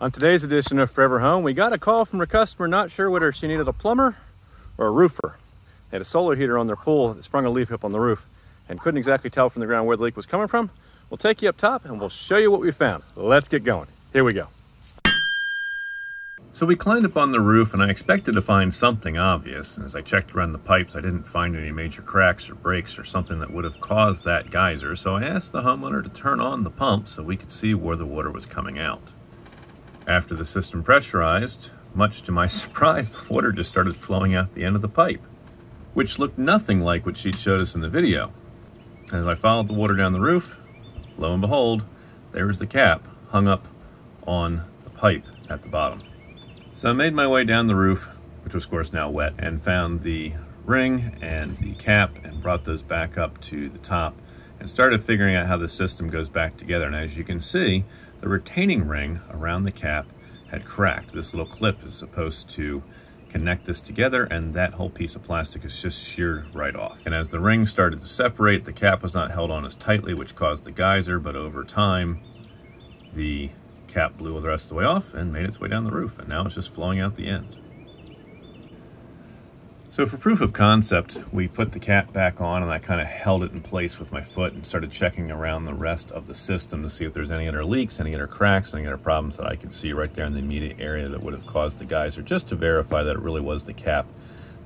On today's edition of Forever Home, we got a call from a customer not sure whether she needed a plumber or a roofer. They had a solar heater on their pool that sprung a leak up on the roof and couldn't exactly tell from the ground where the leak was coming from. We'll take you up top and we'll show you what we found. Let's get going. Here we go. So we climbed up on the roof and I expected to find something obvious. And as I checked around the pipes, I didn't find any major cracks or breaks or something that would have caused that geyser. So I asked the homeowner to turn on the pump so we could see where the water was coming out. After the system pressurized, much to my surprise, the water just started flowing out the end of the pipe, which looked nothing like what she'd showed us in the video. As I followed the water down the roof, lo and behold, there was the cap hung up on the pipe at the bottom. So I made my way down the roof, which was of course now wet, and found the ring and the cap and brought those back up to the top and started figuring out how the system goes back together. And as you can see, the retaining ring around the cap had cracked. This little clip is supposed to connect this together and that whole piece of plastic is just sheared right off. And as the ring started to separate, the cap was not held on as tightly, which caused the geyser, but over time, the cap blew the rest of the way off and made its way down the roof, and now it's just flowing out the end. So for proof of concept, we put the cap back on and I kind of held it in place with my foot and started checking around the rest of the system to see if there's any other leaks, any other cracks, any other problems that I could see right there in the immediate area that would have caused the geyser, just to verify that it really was the cap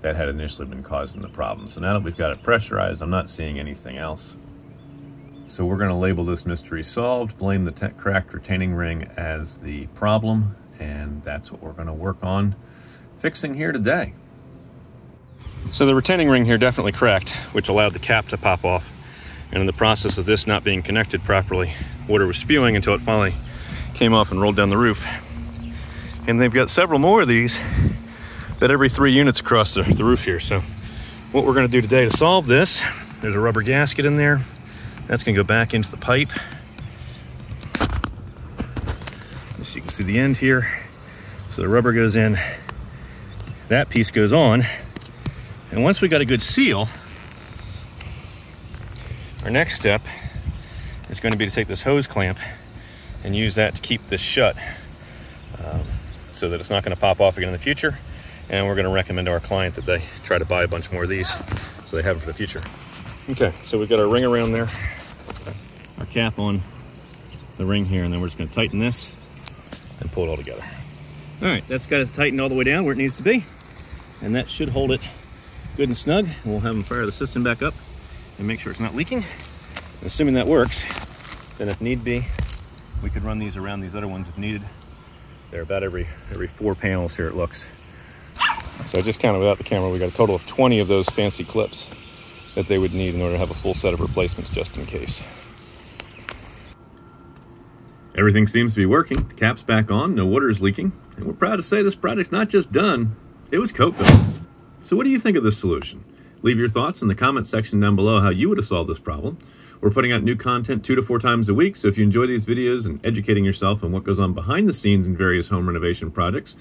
that had initially been causing the problem. So now that we've got it pressurized, I'm not seeing anything else. So we're going to label this mystery solved, blame the cracked retaining ring as the problem, and that's what we're going to work on fixing here today. So the retaining ring here definitely cracked, which allowed the cap to pop off. And in the process of this not being connected properly, water was spewing until it finally came off and rolled down the roof. And they've got several more of these that every three units across the, the roof here. So what we're gonna do today to solve this, there's a rubber gasket in there. That's gonna go back into the pipe. As you can see the end here. So the rubber goes in, that piece goes on, and once we got a good seal, our next step is going to be to take this hose clamp and use that to keep this shut um, so that it's not going to pop off again in the future. And we're going to recommend to our client that they try to buy a bunch more of these so they have them for the future. Okay, so we've got our ring around there, our cap on the ring here, and then we're just going to tighten this and pull it all together. All right, that's got us tightened all the way down where it needs to be, and that should hold it good and snug. We'll have them fire the system back up and make sure it's not leaking. Assuming that works, then if need be, we could run these around these other ones if needed. They're about every every four panels here it looks. So I just counted without the camera, we got a total of 20 of those fancy clips that they would need in order to have a full set of replacements just in case. Everything seems to be working. The cap's back on, no water is leaking. And we're proud to say this project's not just done, it was Cope built. So what do you think of this solution? Leave your thoughts in the comment section down below how you would have solved this problem. We're putting out new content two to four times a week, so if you enjoy these videos and educating yourself on what goes on behind the scenes in various home renovation projects,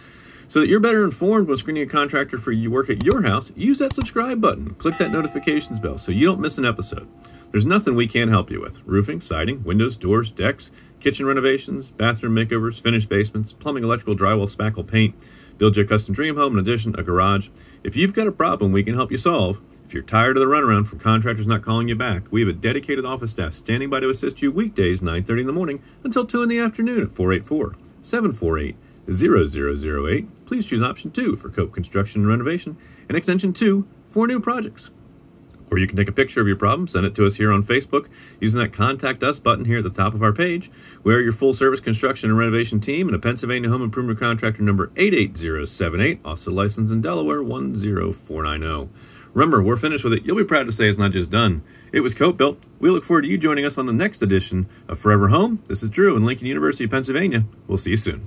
so that you're better informed when screening a contractor for you work at your house, use that subscribe button. Click that notifications bell so you don't miss an episode. There's nothing we can't help you with. Roofing, siding, windows, doors, decks, kitchen renovations, bathroom makeovers, finished basements, plumbing, electrical, drywall, spackle, paint, build your custom dream home, an addition, a garage. If you've got a problem we can help you solve, if you're tired of the runaround from contractors not calling you back, we have a dedicated office staff standing by to assist you weekdays 9:30 in the morning until 2 in the afternoon at 484-748-0008. Please choose option 2 for Cope Construction and Renovation and extension 2 for new projects. Or you can take a picture of your problem, send it to us here on Facebook using that Contact Us button here at the top of our page. We are your full service construction and renovation team and a Pennsylvania home improvement contractor number 88078, also licensed in Delaware 10490. Remember, we're finished with it. You'll be proud to say it's not just done. It was Cope built. We look forward to you joining us on the next edition of Forever Home. This is Drew in Lincoln University, Pennsylvania. We'll see you soon.